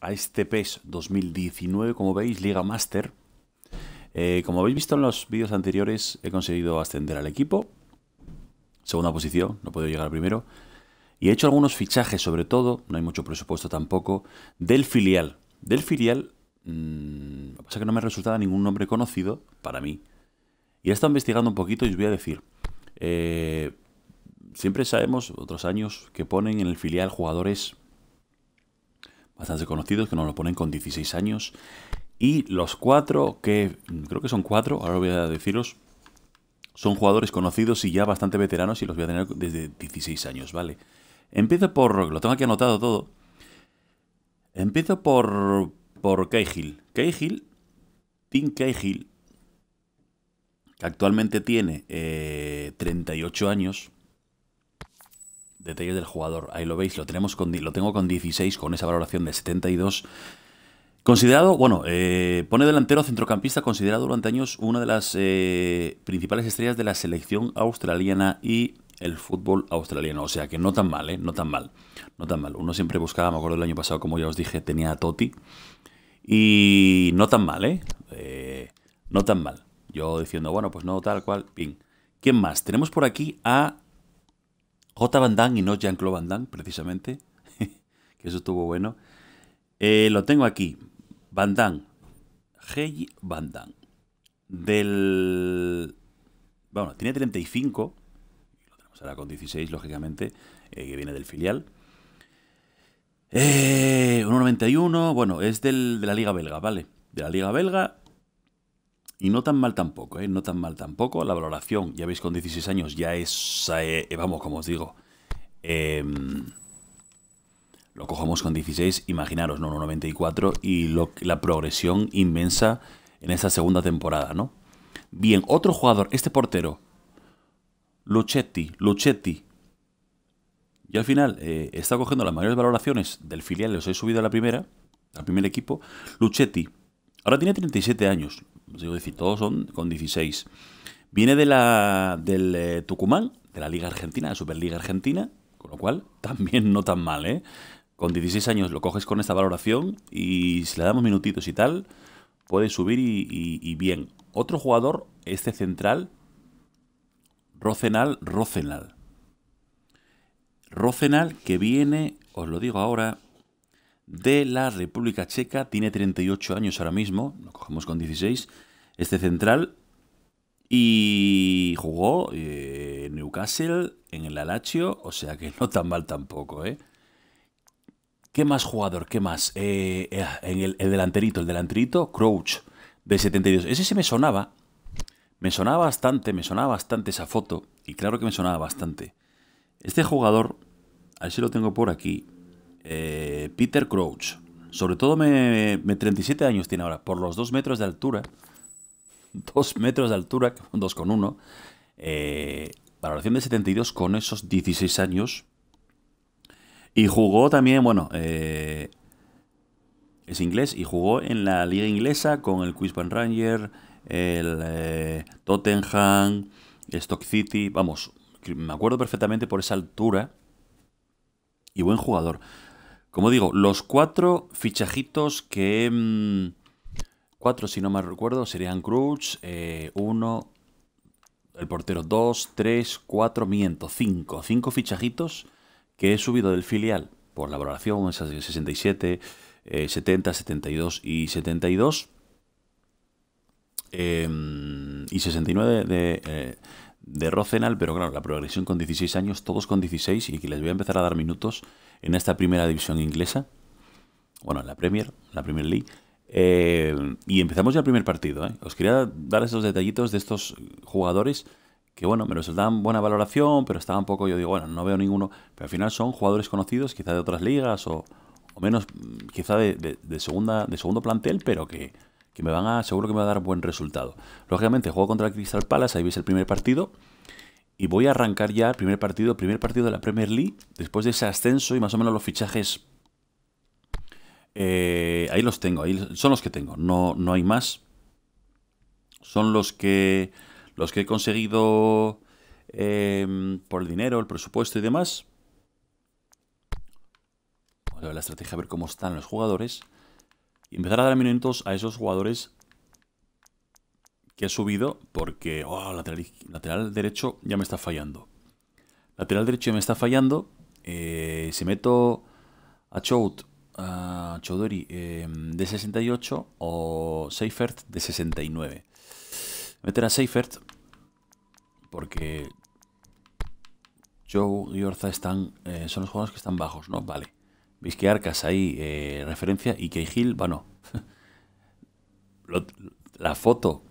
a este PES 2019, como veis, Liga Master. Eh, como habéis visto en los vídeos anteriores, he conseguido ascender al equipo. Segunda posición, no puedo llegar primero. Y he hecho algunos fichajes, sobre todo, no hay mucho presupuesto tampoco, del filial. Del filial, mmm, lo que pasa es que no me resultaba ningún nombre conocido para mí. Y he estado investigando un poquito y os voy a decir. Eh, siempre sabemos, otros años, que ponen en el filial jugadores bastante conocidos, que nos lo ponen con 16 años. Y los cuatro, que creo que son cuatro, ahora voy a deciros, son jugadores conocidos y ya bastante veteranos y los voy a tener desde 16 años, ¿vale? Empiezo por, lo tengo aquí anotado todo. Empiezo por, por Cahill. Cahill, Tim Cahill, que actualmente tiene 38 eh, años, detalles del jugador. Ahí lo veis, lo, tenemos con, lo tengo con 16, con esa valoración de 72. Considerado, bueno, eh, pone delantero centrocampista, considerado durante años una de las eh, principales estrellas de la selección australiana y el fútbol australiano. O sea que no tan mal, ¿eh? No tan mal. No tan mal. Uno siempre buscaba, me acuerdo del año pasado, como ya os dije, tenía a Totti. Y no tan mal, ¿eh? eh no tan mal. Yo diciendo, bueno, pues no, tal cual, ping. ¿Quién más? Tenemos por aquí a J. Van Damme y no Jean-Claude Van Damme, precisamente. que eso estuvo bueno. Eh, lo tengo aquí. Van Damme. Hey Van Damme. Del... Bueno, tiene 35. Lo tenemos ahora con 16, lógicamente. Eh, que viene del filial. Eh, 1.91. Bueno, es del, de la Liga Belga, ¿vale? De la Liga Belga. Y no tan mal tampoco, ¿eh? No tan mal tampoco. La valoración, ya veis, con 16 años ya es, eh, vamos, como os digo, em, lo cogemos con 16, imaginaros, no, 94, y la progresión inmensa en esta segunda temporada, ¿no? Bien, otro jugador, este portero, Luchetti, Luchetti. Y al final eh, está cogiendo las mayores valoraciones del filial, los he subido a la primera, al primer equipo. Luchetti, ahora tiene 37 años, os digo decir, todos son con 16. Viene de la, del eh, Tucumán, de la Liga Argentina, la Superliga Argentina, con lo cual también no tan mal, ¿eh? Con 16 años lo coges con esta valoración y si le damos minutitos y tal, puede subir y, bien. Otro jugador, este central, Rocenal, Rocenal. Rocenal que viene, os lo digo ahora, de la República Checa, tiene 38 años ahora mismo, lo cogemos con 16, este central, y jugó en eh, Newcastle, en el Alacho, o sea que no tan mal tampoco, ¿eh? ¿Qué más jugador? ¿Qué más? Eh, eh, en el, el, delanterito, el delanterito, Crouch, de 72. Ese se me sonaba, me sonaba bastante, me sonaba bastante esa foto, y claro que me sonaba bastante. Este jugador, a ver si lo tengo por aquí, eh, Peter Crouch. Sobre todo me, 37 años tiene ahora, por los 2 metros de altura. 2 metros de altura, 2,1. Eh, valoración de 72 con esos 16 años. Y jugó también, bueno, eh, es inglés y jugó en la liga inglesa con el Queensland Ranger, el eh, Tottenham, Stock City. Vamos, me acuerdo perfectamente por esa altura. Y buen jugador. Como digo, los cuatro fichajitos que... Mm, cuatro, si no me recuerdo, serían Cruz, eh, uno, el portero dos, tres, cuatro, miento, cinco. Cinco fichajitos que he subido del filial por la valoración, esas de 67, 70, 72 y 72. Em, y 69 de, eh, de Rocenal, pero claro, la progresión con 16 años, todos con 16, y que les voy a empezar a dar minutos en esta primera división inglesa. Bueno, en la Premier, la Premier League. Eh, y empezamos ya el primer partido. ¿eh? Os quería dar esos detallitos de estos jugadores que, bueno, me dan buena valoración, pero estaba un poco, yo digo, bueno, no veo ninguno. Pero al final son jugadores conocidos, quizá de otras ligas o, menos, quizá de, segunda, de segundo plantel, pero que, que me van a, seguro que me va a dar buen resultado. Lógicamente, juego contra el Crystal Palace, ahí veis el primer partido. Y voy a arrancar ya el primer partido, primer partido de la Premier League, después de ese ascenso y más o menos los fichajes. Eh, ahí los tengo, son los que tengo, no, no hay más. Son los que, los que he conseguido em, por el dinero, el presupuesto y demás. Vamos la estrategia, a ver cómo están los jugadores. Y empezar a dar minutos a esos jugadores que he subido porque oh, lateral, lateral derecho ya me está fallando. Lateral derecho ya me está fallando. Eh, si meto a Chout, a Choudhury em, de 68 o Seifert de 69. Meter a Seifert porque Joe y Orza están, eh, son los jugadores que están bajos, ¿no? Vale. Veis que Arcas ahí eh, referencia y que Hill, bueno, la foto,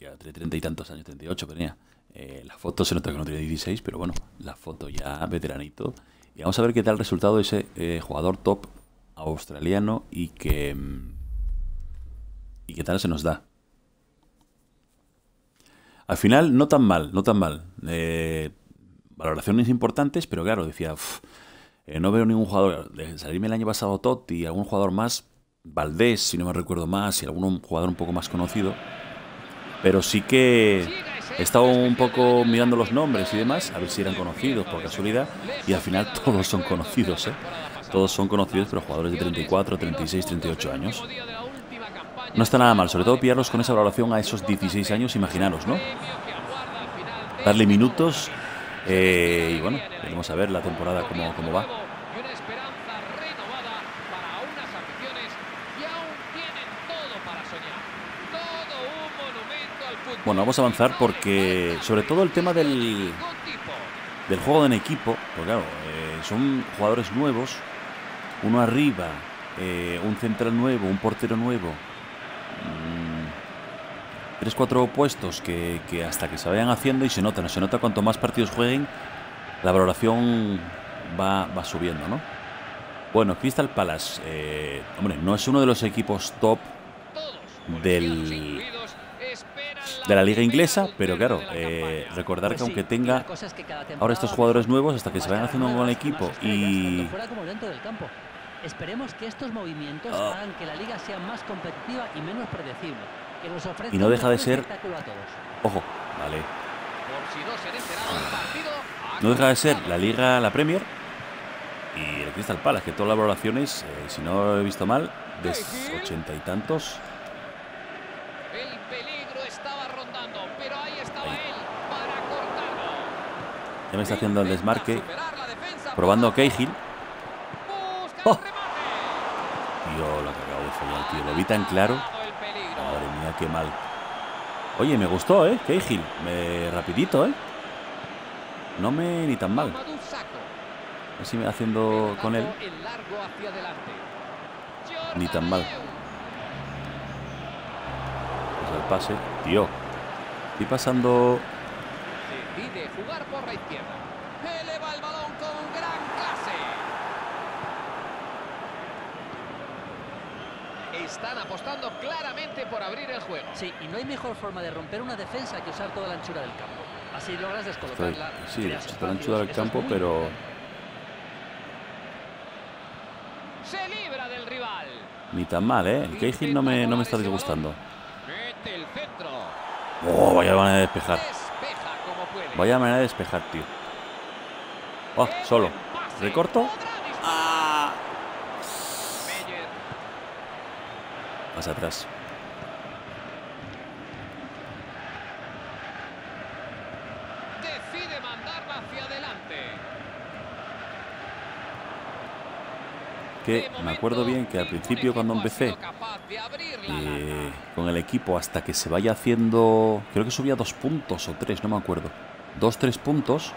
ya treinta y tantos años, 38 tenía, eh, la foto se nota que no tiene 16, pero bueno, la foto ya veteranito. Y vamos a ver qué tal el resultado de ese eh, jugador top australiano y que... Mm, y qué tal se nos da. Al final, no tan mal, no tan mal. Eh, valoraciones importantes, pero claro, decía, eh, no veo ningún jugador. De salirme el año pasado Totti, algún jugador más, Valdés, si no me recuerdo más, y algún jugador un poco más conocido. Pero sí que he estado un poco mirando los nombres y demás, a ver si eran conocidos por casualidad, y al final todos son conocidos, ¿eh? Todos son conocidos, pero jugadores de 34, 36, 38 años. No está nada mal, sobre todo pillarlos con esa valoración a esos 16 años, imaginaros, ¿no? Darle minutos eh, y bueno, veremos a ver la temporada cómo, cómo va. Bueno, vamos a avanzar porque sobre todo el tema del, del juego en equipo, pues claro, eh, son jugadores nuevos, uno arriba, eh, un central nuevo, un portero nuevo, mm, tres, cuatro puestos que, que, hasta que se vayan haciendo y se nota, se nota cuanto más partidos jueguen, la valoración va, va subiendo, ¿no? Bueno, Crystal Palace, eh, hombre, no es uno de los equipos top del de la liga inglesa, pero claro, eh, recordar que aunque tenga ahora estos jugadores nuevos, hasta que se vayan haciendo un buen equipo y... Esperemos que estos movimientos hagan que la liga sea más competitiva y menos predecible. Que nos ofrezca Y no deja de ser- espectáculo a todos. Ojo, vale. No deja de ser la liga, la Premier y el Crystal Palace, que todas las valoraciones, eh, si no he visto mal, de ochenta y tantos. El peligro estaba rondando, pero ahí estaba Ahí. él para cortarlo. Ya me está haciendo el desmarque, probando Cahill. busca ¡Oh! Tío, lo que acabo de fallar, tío. Lo vi tan claro. Madre mía, qué mal. Oye, me gustó, ¿eh? Cahill. Me... Rapidito, ¿eh? No me ni tan mal. Así me haciendo con él. Ni tan mal. Jordan Pues el pase. Tío. Estoy pasando... Por la izquierda. Eleva el balón con gran clase. Están apostando claramente por abrir el juego. Sí, y no hay mejor forma de romper una defensa que usar toda la anchura del campo. Así logras descolocarla. sí, creas está la anchura del campo, pero... Se libra del rival. Ni tan mal, ¿eh? El Cahill no me, no me está disgustando. Mete el centro. Oh, vaya manera de despejar. Vaya manera de despejar, tío. Oh, solo. ¿Recorto? ¡Ah! Más atrás. Decide mandarla hacia adelante. Que me acuerdo bien que al principio cuando empecé eh, con el equipo hasta que se vaya haciendo... Creo que subía dos puntos o tres, no me acuerdo. Dos, tres puntos.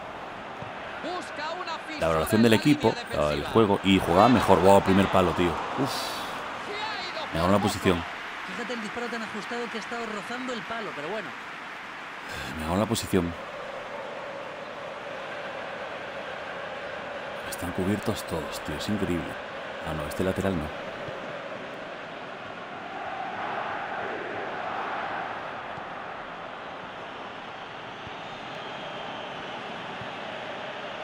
Busca una fisura La valoración del equipo, el juego, y jugaba mejor. Wow, primer palo, tío. Uf, Se ha ido me por ganó la poco. posición. Fíjate el disparo tan ajustado que ha estado rozando el palo, pero bueno. Me ganó la posición. Están cubiertos todos, tío. Es increíble. Ah, no, este lateral no.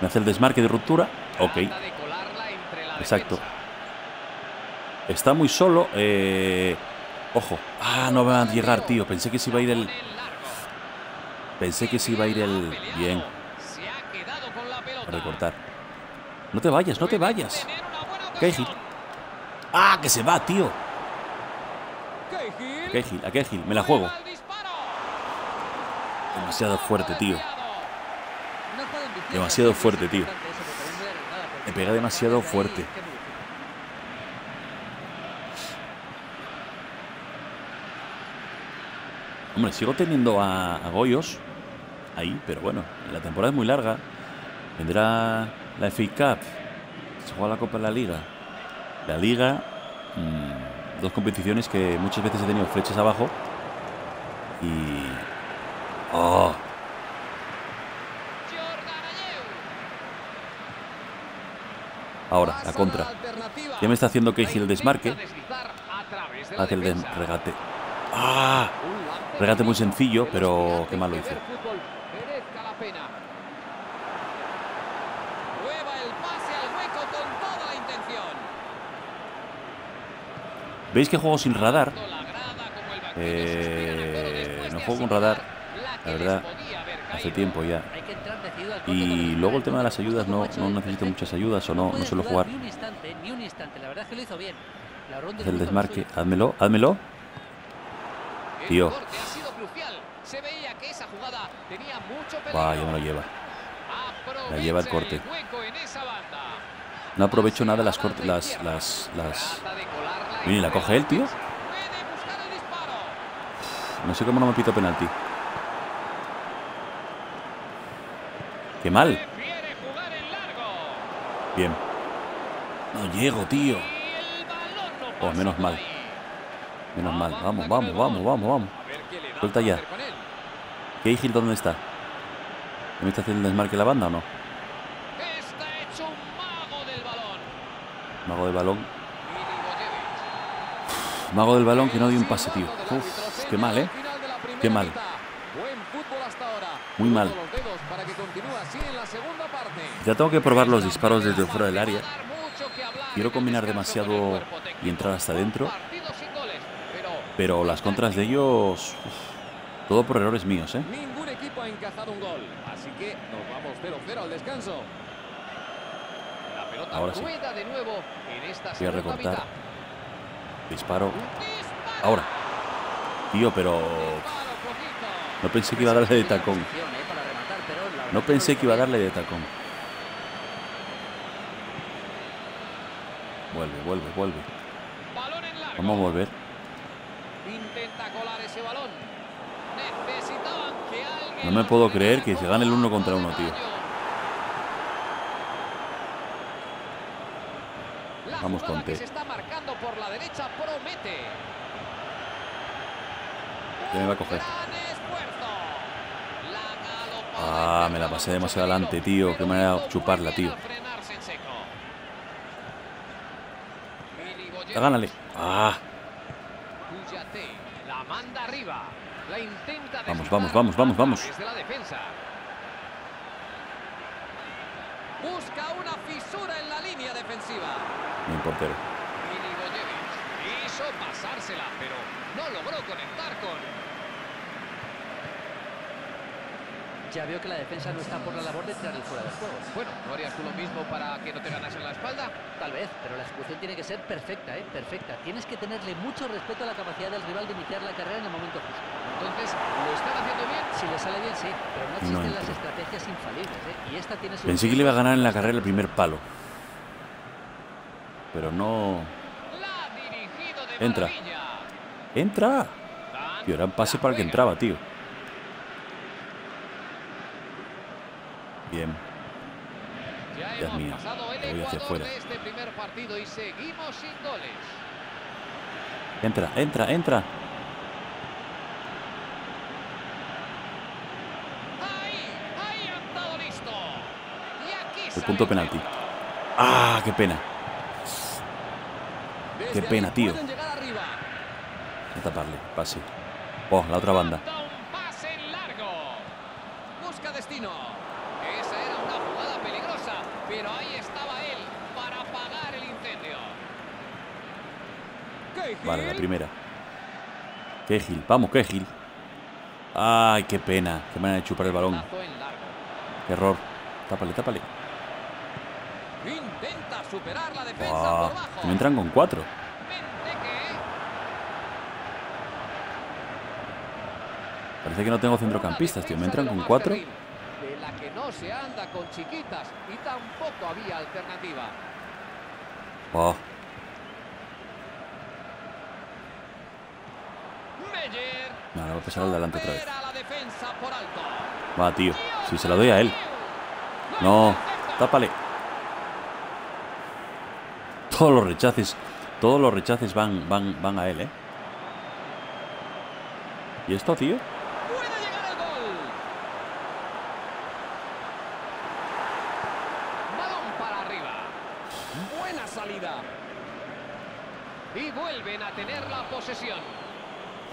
Me hace el desmarque de ruptura. Ok, exacto. Está muy solo. eh, Ojo. Ah, no va a llegar, tío. Pensé que se iba a ir el... Pensé que se iba a ir el... Bien, a recortar. No te vayas, no te vayas. Cahill. ¡Ah, que se va, tío! A Cahill, a Cahill, me la juego. Demasiado fuerte, tío. Demasiado fuerte, tío. Le pega demasiado fuerte. Hombre, sigo teniendo a, a Goyos ahí, pero bueno, la temporada es muy larga. Vendrá la FA Cup, se juega la Copa de la Liga. La Liga, mm, dos competiciones que muchas veces he tenido flechas abajo. Y. ¡Oh! Ahora, la contra. Ya me está haciendo Cahill el desmarque. Hace el regate. ¡Ah! Regate muy sencillo, pero qué mal lo intención. ¿Veis que juego sin radar? Eh, no juego con radar, la verdad, Hace tiempo ya. Y luego el tema de las ayudas, no, no perfecto. muchas ayudas o no, no suelo jugar. La. La el desmarque. Házmelo, házmelo. El Tío. Buah, ya me lo lleva. Aprovecha lleva el corte. No aprovecho nada las cortes, las, las, las. Mira, ¿la coge él, tío? No sé cómo no me pito penalti. Mal. Bien. No llego, tío. Oh, menos mal. Menos mal. Vamos, vamos, vamos, vamos, vamos. Suelta ya. Cahill, ¿dónde está? ¿Me está haciendo desmarque la banda o no? Mago del balón. Mago del balón. Milivojevic. Mago del balón que no dio un pase, tío. Uf, qué mal, ¿eh? Qué mal. Muy mal. Ya tengo que probar los disparos desde fuera del área. Quiero combinar el demasiado y entrar hasta dentro. Partido sin goles, pero las contras de ellos. uf, todo por errores míos, ¿eh? ningún equipo ha encajado un gol. Así que nos vamos 0-0 al descanso. La pelota Ahora sí. de nuevo en esta Voy a recortar. Disparo. Ahora. Tío, pero. No pensé que iba a darle de tacón. Posición, eh, para rematar, pero la verdad No pensé que iba a darle de tacón. Vuelve, vuelve, vuelve. Vamos a volver. Intenta colar ese balón. Necesitaban que alguien No me puedo creer que con se gane el uno contra uno, tío. Vamos, jugada Conte. que se está marcando por la derecha promete. Ya me va a coger. Ah, me la pasé demasiado adelante, tío. Qué manera de chuparla, bien tío. gánale. Ah, Vamos, vamos, vamos, vamos, vamos. Busca una fisura en la línea defensiva. mi portero. Pasársela, pero no logró conectar con. Ya veo que la defensa no está por la labor de tirar el fuera de juego. Bueno, ¿no harías tú lo mismo para que no te ganasen la espalda? Tal vez, pero la ejecución tiene que ser perfecta, ¿eh? Perfecta. Tienes que tenerle mucho respeto a la capacidad del rival de iniciar la carrera en el momento justo. Entonces, ¿lo están haciendo bien? Si le sale bien, sí, pero no No existen las estrategias infalibles, ¿eh? Y esta tiene su... Pensé que le iba a ganar en la carrera el primer palo. Pero no. Entra. ¡Entra! Tío, era un pase para el que entraba, tío. Bien. Ya hemos pasado el voy hacia afuera. de este primer partido y seguimos sin goles. Entra, entra, entra. Ahí, ahí han dado listo. Y aquí El punto penalti. ¡Ah, qué pena! Qué pena, tío. A taparle, pase. Oh, la otra banda. primera. Gil, vamos, qué gil. Ay, qué pena. Qué manera de chupar el balón. Ah, error. Tápale, tápale. Intenta superar la defensa. Me entran con cuatro. Parece que no tengo centrocampistas, tío. Me entran con cuatro. De la que no se anda con chiquitas y tampoco había alternativa. Vale, va a pasar al delante otra vez. va, tío. Si se la doy a él. No, tápale. Todos los rechaces, todos los rechaces van, van, van a él, ¿eh? ¿Y esto, tío? Puede llegar el gol. Balón para arriba. Buena salida. Y vuelven a tener la posesión.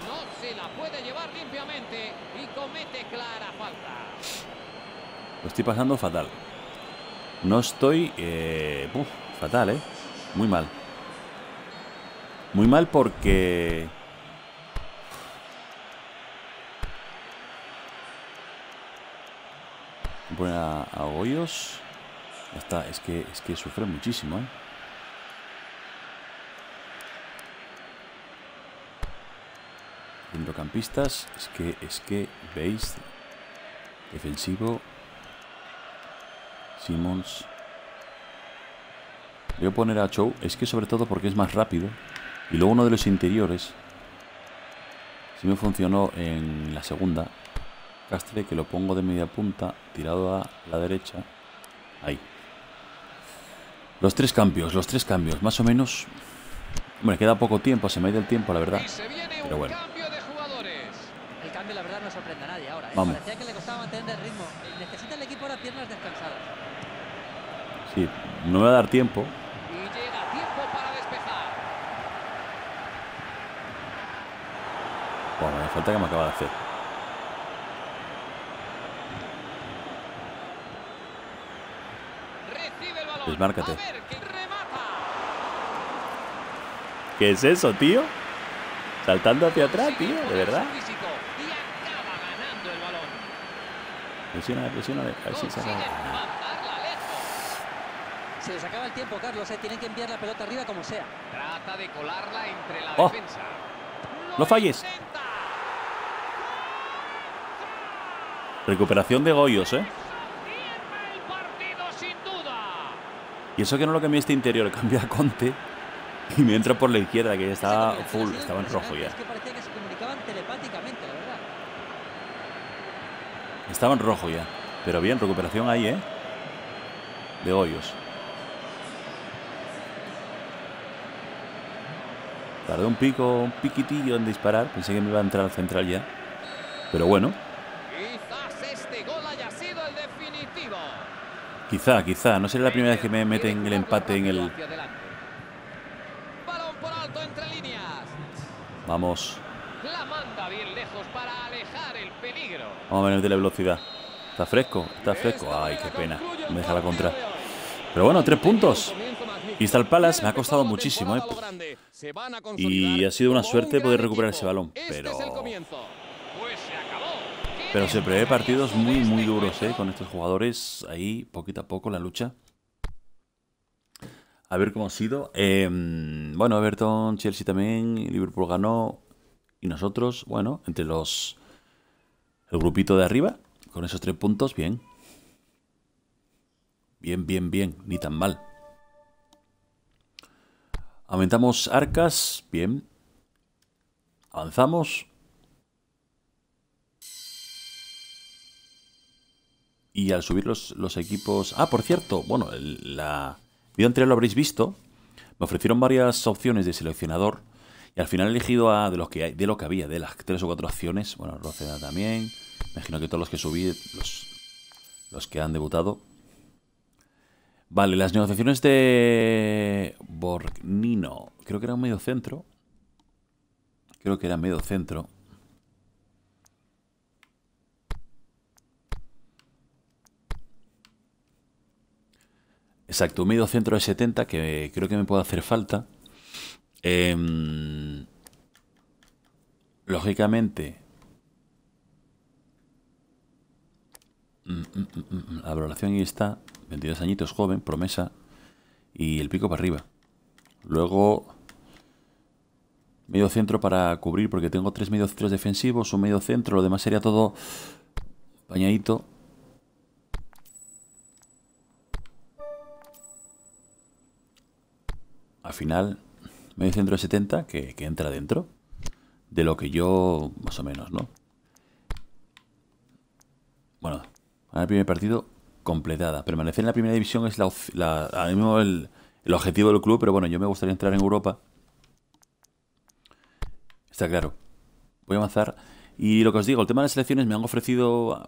No se la puede llevar limpiamente y comete clara falta. Lo pasando fatal. No estoy... Eh, fatal, ¿eh? Muy mal. Muy mal porque... Voy a. Ya está, es que, es que sufre muchísimo, ¿eh? Centrocampistas, es que, es que, veis, defensivo, Simmons. Voy a poner a Chow, es que sobre todo porque es más rápido. Y luego uno de los interiores. Si me funcionó en la segunda. Castre, que lo pongo de media punta, tirado a la derecha. Ahí. Los tres cambios, los tres cambios, más o menos. Hombre, queda poco tiempo, se me ha ido el tiempo, la verdad. Y se viene Pero un bueno. cambio de jugadores. El cambio, la verdad, no sorprende a nadie ahora. ¿eh? Vamos. Parecía que le costaba mantener el ritmo. Necesita el equipo ahora piernas descansadas. Sí, no me va a dar tiempo. Y llega tiempo para despejar. Bueno, me falta que me acaba de hacer. Recibe el balón. Desmárcate. A ver que remata. ¿Qué es eso, tío? Saltando hacia atrás, tío, de verdad. Presiona, presiona, a ver si se acaba. Se les acaba el tiempo, Carlos. ¿eh? Tienen que enviar la pelota arriba como sea. Trata de colarla entre la Oh. defensa. No falles. intenta. Recuperación de Goyos, ¿eh? Pierde el partido sin duda. Y eso que no lo cambié este interior, cambié a Conte y me entra por la izquierda, que estaba full, estaba en rojo ya. Es que parecía que se comunicaban telepáticamente, la verdad. Estaba en rojo ya. Pero bien, recuperación ahí, ¿eh? De Goyos. Tardé un pico, un piquitillo en disparar. Pensé que me iba a entrar al central ya. Pero bueno, Quizás este gol haya sido el definitivo. quizá, quizá. No será la primera vez que me meten el empate en el... Hacia adelante. Balón por alto entre líneas. Vamos. La manda bien lejos para alejar el peligro. Vamos a meter la velocidad. Está fresco, está fresco. Ay, qué pena. Me deja la contra. Pero bueno, tres puntos. Crystal Palace me ha costado muchísimo, ¿eh? Y ha sido una suerte poder recuperar ese balón. Pero, Pues pero se prevé partidos muy, muy duros, ¿eh? Con estos jugadores ahí, poquito a poco, la lucha. A ver cómo ha sido. Eh, bueno, Everton, Chelsea también, Liverpool ganó. Y nosotros, bueno, entre los... El grupito de arriba, con esos tres puntos, bien. Bien, bien, bien, ni tan mal. Aumentamos arcas, bien. Avanzamos. Y al subir los, los equipos... Ah, por cierto, bueno, el- la video anterior lo habréis visto. Me ofrecieron varias opciones de seleccionador. Y al final he elegido a de lo que hay, de lo que había, de las tres o cuatro opciones. Bueno, Roceda también. Imagino que todos los que subí, los, los que han debutado. Vale, las negociaciones de Borgnino. Creo que era un medio centro. Creo que era medio centro. Exacto, un medio centro de 70 que creo que me puede hacer falta. Em, lógicamente, mm, mm, mm, la valoración ahí está. 22 añitos, joven, promesa. Y el pico para arriba. Luego, medio centro para cubrir, porque tengo tres medio centros defensivos, un medio centro, lo demás sería todo pañadito. Al final, medio centro de 70 que, que entra dentro de lo que yo, más o menos, ¿no? Bueno, el primer partido completada. Permanecer en la primera división es la, mismo el, objetivo del club, pero bueno, yo me gustaría entrar en Europa. Está claro. Voy a avanzar. Y lo que os digo, el tema de las selecciones me han ofrecido,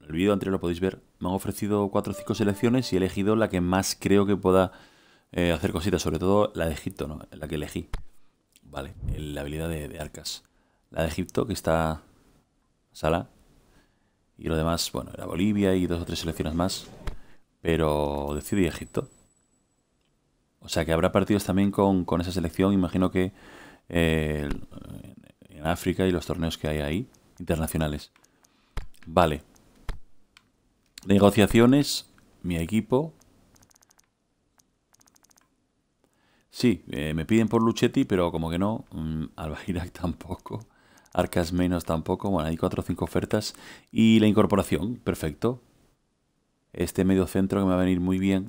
el vídeo anterior lo podéis ver, me han ofrecido cuatro o cinco selecciones y he elegido la que más creo que pueda eh, hacer cositas, sobre todo la de Egipto, ¿no? La que elegí. Vale, la habilidad de Arcas. La de Egipto, que está Sala, y lo demás, bueno, era Bolivia y dos o tres selecciones más. Pero decidí Egipto. O sea que habrá partidos también con, esa selección. Imagino que eh, en África y los torneos que hay ahí, internacionales. Vale. Negociaciones, mi equipo. Sí, eh, me piden por Luchetti, pero como que no. Mm, tampoco. Arcas menos tampoco. Bueno, hay cuatro o cinco ofertas. Y la incorporación, perfecto. Este medio centro que me va a venir muy bien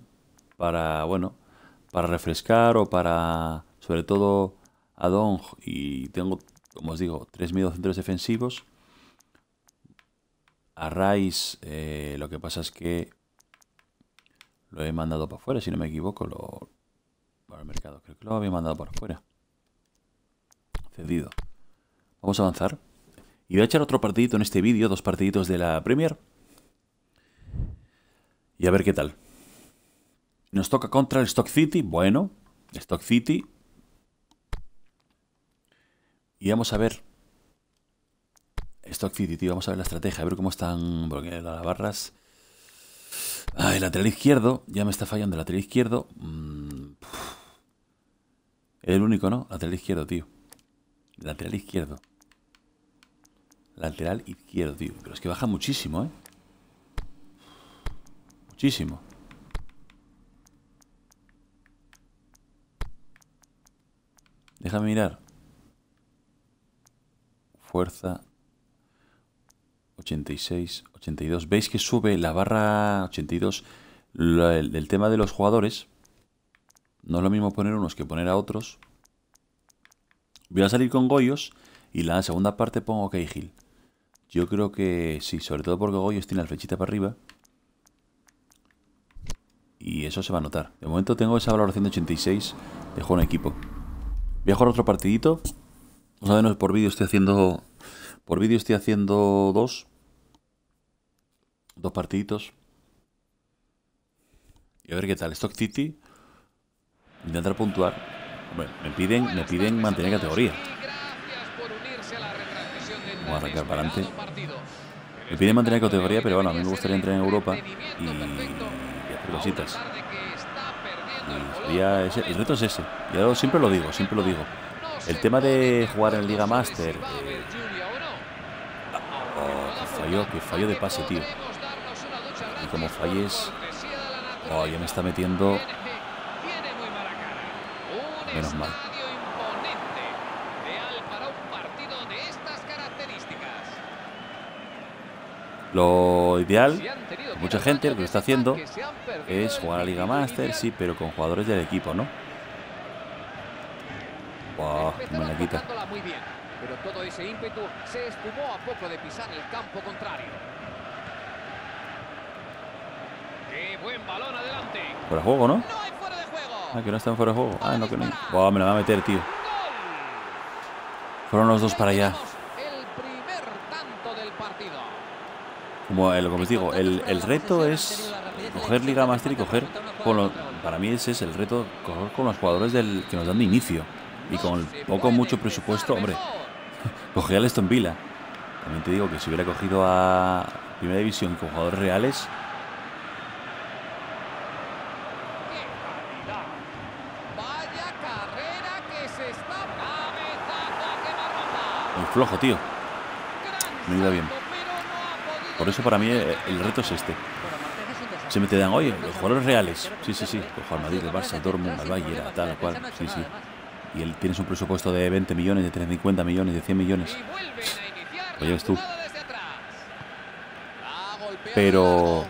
para, bueno, para refrescar o para, sobre todo, a Dong. Y tengo, como os digo, tres medio centros defensivos. A Rice, eh, lo que pasa es que lo he mandado para afuera, si no me equivoco, lo, para el mercado. Creo que lo había mandado para afuera. Cedido. Vamos a avanzar. Y voy a echar otro partidito en este vídeo, dos partiditos de la Premier. Y a ver qué tal. Nos toca contra el Stock City. Bueno, Stock City. Y vamos a ver. Stock City, tío. Vamos a ver la estrategia. A ver cómo están. Las barras. Ah, el lateral izquierdo. Ya me está fallando el lateral izquierdo. Mm, el único, ¿no? Lateral izquierdo, tío. Lateral izquierdo. Lateral izquierdo, tío. Pero es que baja muchísimo, ¿eh? Muchísimo. Déjame mirar. Fuerza. 86, 82. ¿Veis que sube la barra 82? el, tema de los jugadores. No es lo mismo poner unos que poner a otros. Voy a salir con Goyos y la segunda parte pongo Cahill. Yo creo que sí, sobre todo porque Goyos tiene la flechita para arriba. Y eso se va a notar. De momento tengo esa valoración de 86 de juego en equipo. Voy a jugar otro partidito. Vamos a ver, por vídeo estoy haciendo... Por vídeo estoy haciendo dos. Dos partiditos. Y a ver qué tal. Stock City. Intentar puntuar. Bueno, me piden, me piden mantener categoría. A arrancar para adelante. Me piden mantener categoría, pero bueno, a mí me gustaría entrar en Europa y, y hacer cositas el reto es ese. Yo siempre lo digo, siempre lo digo. El tema de jugar en Liga Master. Eh, oh, que falló de pase, tío. Y como falles. Oh, ya me está metiendo. Menos mal. Lo ideal, mucha gente lo que está haciendo es jugar a Liga Master, sí, pero con jugadores del equipo, ¿no? Wow, me la quita. Pero todo ese ímpetu se esfumó a poco de pisar el campo contrario. Qué buen balón adelante. Fuera de juego, ¿no? No hay fuera de juego. Ah, que no están fuera de juego. Ah, no, que no. Wow, me la va a meter, tío. Fueron los dos para allá. Como, lo que os digo, el, el, reto es coger Liga Master y coger, con para mí ese es el reto, coger con los jugadores del, que nos dan de inicio. Y con poco, mucho presupuesto, hombre, coger al Aston Villa. También te digo que si hubiera cogido a Primera División con jugadores reales... Flojo, tío. Me iba bien. Por eso para mí eh, el reto es este. Se me te dan, oye, los jugadores reales. Sí, sí, sí. Al Madrid, el Barça, Dortmund, al Bayern, tal cual. Sí, sí. y él tienes un presupuesto de 20 millones, de 50 millones, de 100 millones. Oye, tú. Pero...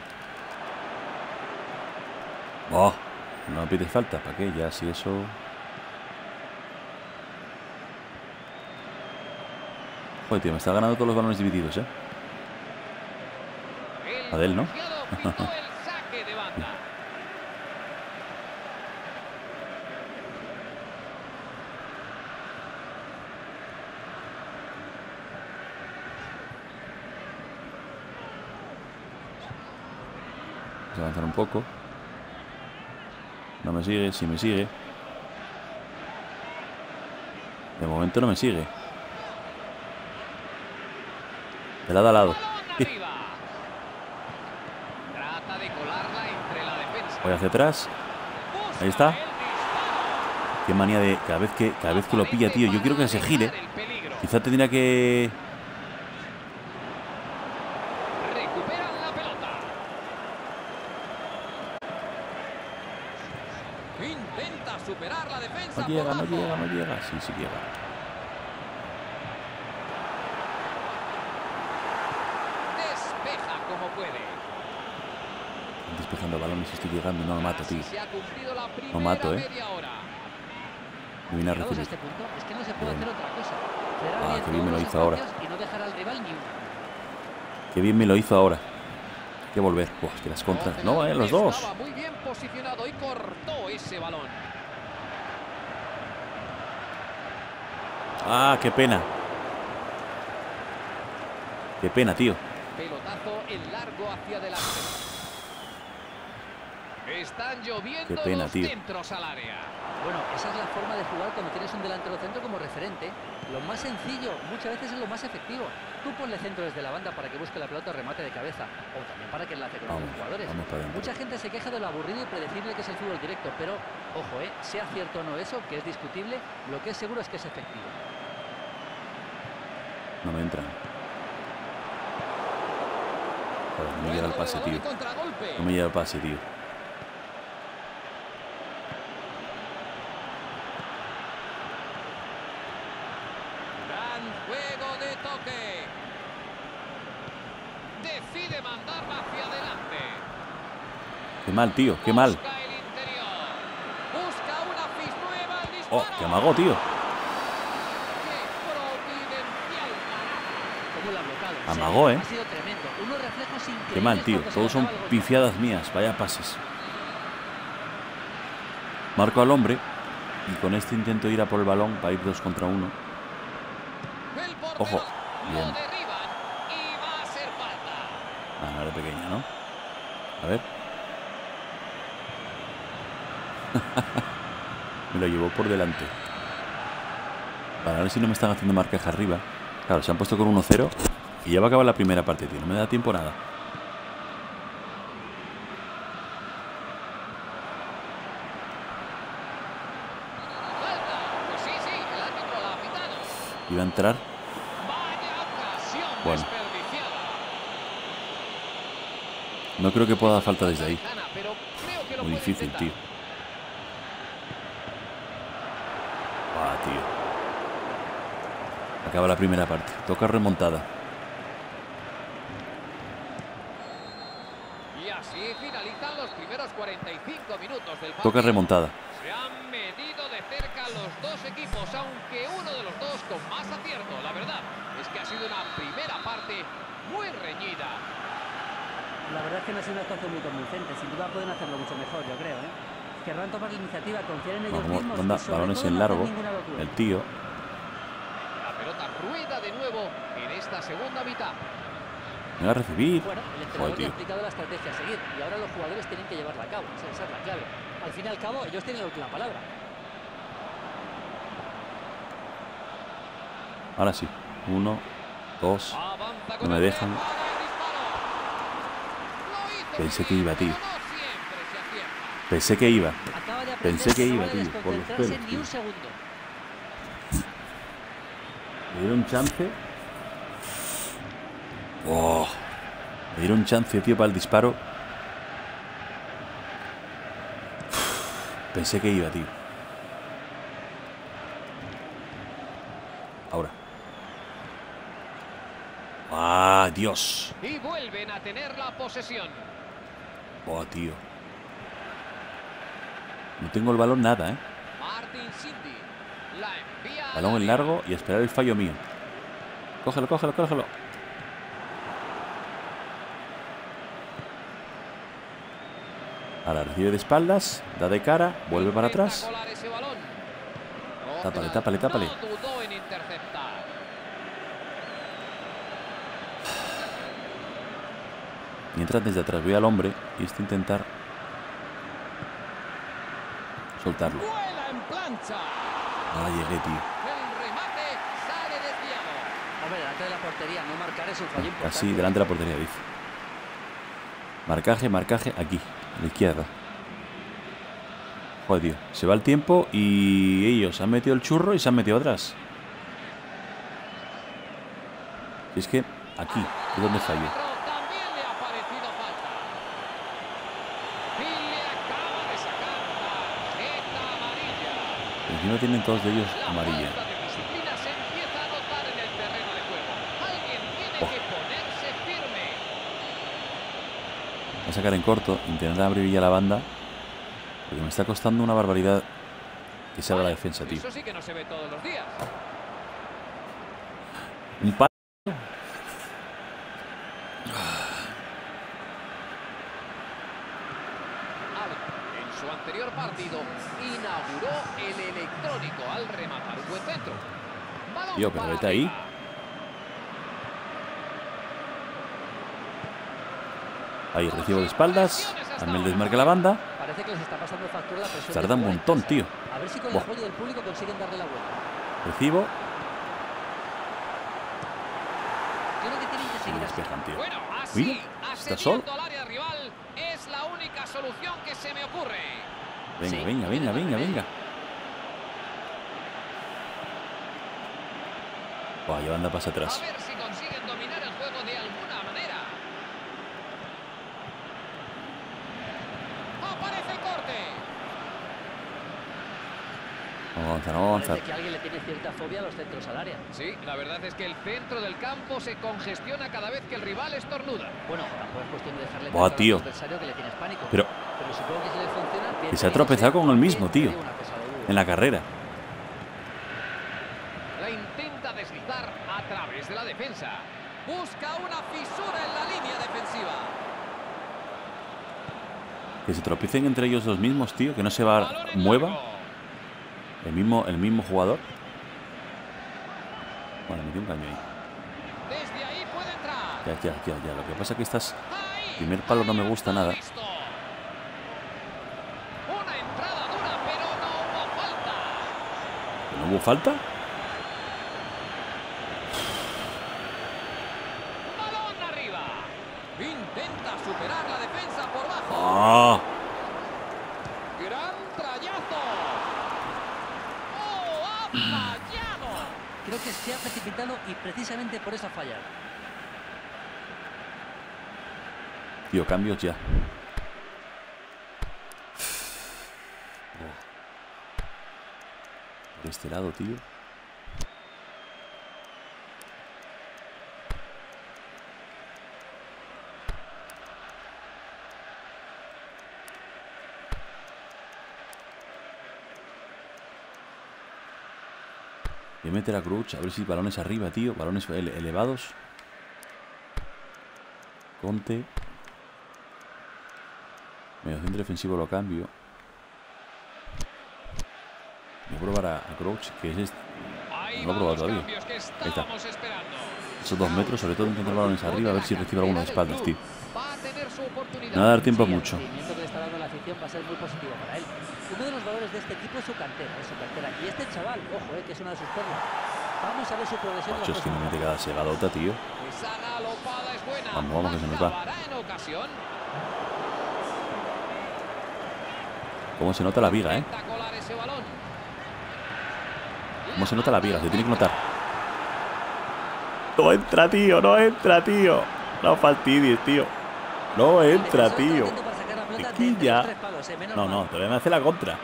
Oh, no pides falta, ¿para qué? Ya si eso... Joder, tío, me está ganando todos los balones divididos, ¿eh? ¿No? saque de banda. Vamos a avanzar un poco. No me sigue, si me sigue. De momento no me sigue. De lado a lado. Balón arriba. Trata de colarla entre la defensa. Voy hacia atrás. Ahí está. Qué manía de cada vez que cada vez que lo pilla, tío. Yo quiero que se gire. Quizá tendría que Recuperan la pelota. Intenta superar la defensa. No llega, no llega, no llega. Sí, sí llega. Despeja como puede. Estoy y estoy llegando no lo mato, tío. Primera mato, ¿eh? Me viene a recibir. este Ah, qué bien me lo hizo ahora. Qué bien me lo hizo ahora. Hay que volver. Buah, que las contras. No, eh, los dos. Estaba muy bien posicionado y cortó ese balón. Ah, qué pena. Qué pena, tío. Pelotazo en largo hacia adelante. Están lloviendo Qué pena, los tío. centros al área. Bueno, esa es la forma de jugar cuando tienes un delantero centro como referente. Lo más sencillo, muchas veces es lo más efectivo. Tú ponle centro desde la banda para que busque la pelota o remate de cabeza. O también para que enlace con Vamos, otros jugadores. Mucha gente se queja de lo aburrido y predecible que es el fútbol directo, pero ojo, eh, sea cierto o no eso, que es discutible, lo que es seguro es que es efectivo. No me entran. Joder, no me llega el pase, tío. No me llega el pase, tío. Gran juego de toque. Decide mandarla hacia adelante. Qué mal, tío. Qué mal. Oh, qué amago, tío. Amagó, ¿eh? Qué mal, tío. Todos son pifiadas mías. Vaya pases. Marco al hombre. Y con este intento ir a por el balón para ir dos contra uno. Ojo. Lo Bien. derriban y va a ser falta. Ah, no era pequeña, ¿no? A ver. Me lo llevó por delante. Vale, a ver si no me están haciendo marcaje arriba. Claro, se han puesto con 1-0 y ya va a acabar la primera parte, tío. No me da tiempo nada. Iba a entrar. Bueno. No creo que pueda dar falta desde ahí. Muy difícil, tío. Ah, tío. Acaba la primera parte. Toca remontada. Y así finalizan los primeros 45 minutos del partido. Toca remontada. Se han medido de cerca los dos equipos, aunque uno de los dos con más acierto. La verdad es que ha sido una primera parte muy reñida. La verdad es que no ha sido una actuación muy convincente. Sin duda pueden hacerlo mucho mejor, yo creo. ¿eh? Querrán tomar la iniciativa, confiar en ellos Vamos, mismos. sobre balones en largo. El tío. La pelota rueda de nuevo en esta segunda mitad. Venga a recibir. Bueno, el entrenador le ha explicado la estrategia a seguir y ahora los jugadores tienen que llevarla a cabo. Esa es la clave. Al fin y al cabo, ellos tienen la última palabra. Ahora sí. Uno, dos. No me dejan. Pensé que iba, tío. Pensé que iba. Acaba de Pensé que iba, tío, por los pelos, ni tío. un segundo. Me dieron chance. Oh, me dieron chance, tío, para el disparo. Pensé que iba, tío. Ahora. ¡Ah, Dios! Y vuelven a tener la posesión. Oh, tío. No tengo el balón nada, ¿eh? Balón en largo y esperar el fallo mío. Cógelo, cógelo, cógelo. Ahora recibe de espaldas, da de cara, vuelve para atrás. Tápale, tápale, tápale. Mientras desde atrás voy al hombre y este intentar soltarlo. Llegué, tío. Delante de la portería, no marcar es un fallo importante. Casi delante de la portería, dice. Marcaje, marcaje, aquí, la izquierda. Joder, tío. Se va el tiempo y ellos han metido el churro y se han metido atrás. Y es que aquí es donde amarilla. Encima tienen todos de ellos La amarilla. falta de disciplina se empieza a notar en el terreno de juego. Alguien tiene Oh. que ponerse firme. Voy a sacar en corto, intentar abrir ya la banda. Porque me está costando una barbaridad que se abra la defensa, tío. Eso sí que no se ve todos los días. Un pa Alba, en su anterior partido, inauguró el electrónico al rematar un buen centro. Tío, pero vete ahí. Ahí recibo de espaldas. También desmarca la banda. Parece que les está pasando factura la presión. Tarda un montón, tío. A ver si con el Buah. apoyo del público consiguen darle la vuelta. Recibo. Creo que tienen que seguir así. despejan, tío. Bueno, así, Mira, está asediando al área rival, es la única solución que se me ocurre. Venga, Sí, venga, venga, venga, venga. Buah, banda pasa A atrás. ver si consiguen dominar el juego de alguna manera. Aparece el corte. Vamos a avanzar, vamos a avanzar. Parece que alguien le tiene cierta fobia a los centros al área. Sí, la verdad es que el centro del campo se congestiona cada vez que el rival estornuda. Bueno, tampoco es cuestión de dejarle Buah, tío. adversario que le tienes pánico. Pero Pero supongo que si le funciona, Que se ha tropezado con el mismo, tío. en la carrera. La intenta deslizar a través de la defensa. Busca una fisura en la línea defensiva. Que se tropiecen entre ellos los mismos, tío. Que no se va, mueva. El mismo, el mismo jugador. Bueno, metí un caño ahí. Desde ahí puede entrar. Ya, ya, ya, ya. Lo que pasa es que estás. Primer palo no me gusta nada. no hubo falta. ¿que ¿No hubo falta? Balón arriba. Intenta superar la defensa por bajo. ¡Ah! Gran trayazo. ¡Oh, ha fallado! Creo que se ha precipitado y precisamente por eso ha fallado. Tío, cambios ya. Por este lado, tío. Meter a Crouch, a ver si balones arriba, tío. Balones ele- elevados. Conte. Medio centro defensivo lo cambio. Voy a probar a, a Crouch, que es este- No lo he probado todavía. está. esos dos metros, sobre todo intentar balones arriba, a ver si recibe alguno de espaldas, tío. No va a dar tiempo mucho. Va a ser muy positivo para él. Uno de los valores de este equipo es su cantera, es su cantera. Y este chaval, ojo, eh, que es una de sus perlas. Vamos a ver su progresión. Macho, es que me próximos mete cada segadota, tío. Esa galopada es buena. Vamos, vamos, que se nos va. Acabará en ocasión. Cómo se nota la viga, eh. Cómo se nota la viga, se tiene que notar. No entra, tío, no entra, tío. No fastidies, tío. No entra, tío. Entre ya- eh, No, no, todavía me hace la contra.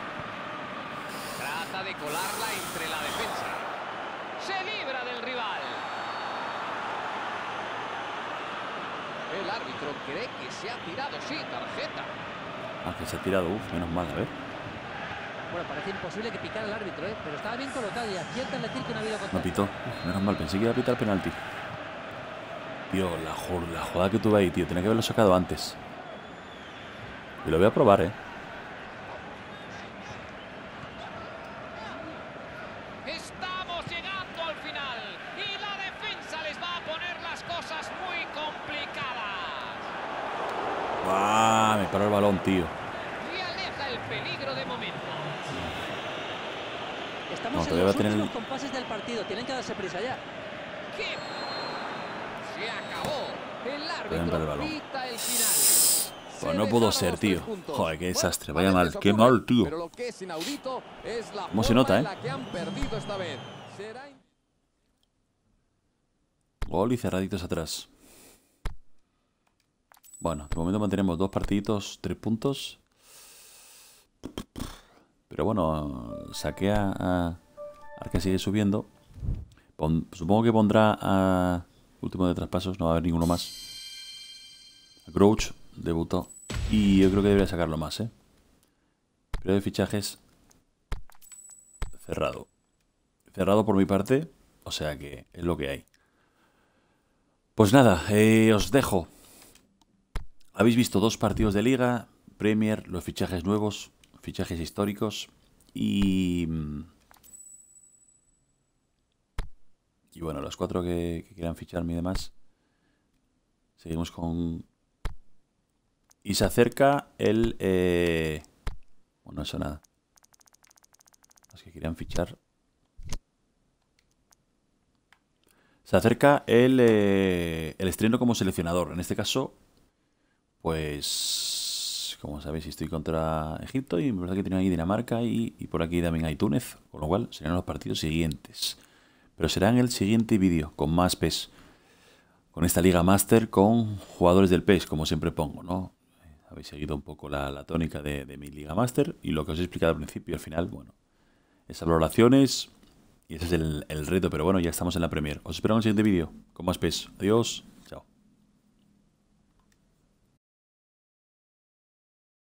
Trata de colarla entre la defensa. Se libra del rival. El árbitro cree que se ha tirado, sí, tarjeta. Ah, que se ha tirado. Uf, menos mal, a ver. Bueno, parece imposible que picara el árbitro, ¿eh? pero estaba bien colocado y acierta en decir que no ha habido No contacto. pitó. Uf, menos mal, pensé que iba a pitar penalti. Tío, la, la jugada que tuve ahí, tío. Tenía que haberlo sacado antes. Y lo voy a probar, eh. Estamos llegando al final y la defensa les va a poner las cosas muy complicadas. Me paró el balón, tío. Y aleja el peligro de momento. Estamos No, en los tener últimos compases del partido, tienen que darse prisa ya. ¿Qué? Se acabó. El árbitro el final. Pues no pudo ser, tío. Joder, qué desastre. a Vaya mal, qué mal, tío. ¿Cómo se nota, eh? Gol y cerraditos atrás. Bueno, de momento mantenemos dos partiditos, tres puntos. Pero bueno, saqué a, a al que sigue subiendo. Pon- supongo que pondrá a último de traspasos, no va a haber ninguno más. Grouch debutó. Y yo creo que debería sacarlo más, ¿eh? Pero de fichajes cerrado. Cerrado por mi parte, o sea que es lo que hay. Pues nada, eh, os dejo. Habéis visto dos partidos de liga, Premier, los fichajes nuevos, fichajes históricos y... Y bueno, los cuatro que, que quieran ficharme y demás. Seguimos con... Y se acerca el... eh, Bueno, eso nada. Los que quieran fichar Se acerca el, eh, el estreno como seleccionador. En este caso, pues, como sabéis, estoy contra Egipto y me parece que tenía ahí Dinamarca y, y por aquí también hay Túnez, con lo cual serán los partidos siguientes. Pero será en el siguiente vídeo, con más PES. Con esta Liga Master con jugadores del PES, como siempre pongo, ¿no? Habéis seguido un poco la, la tónica de, de mi Liga Master y lo que os he explicado al principio y al final, bueno, esas valoraciones y ese es el, el reto, pero bueno, ya estamos en la Premier. Os espero en el siguiente vídeo con más PES. Adiós.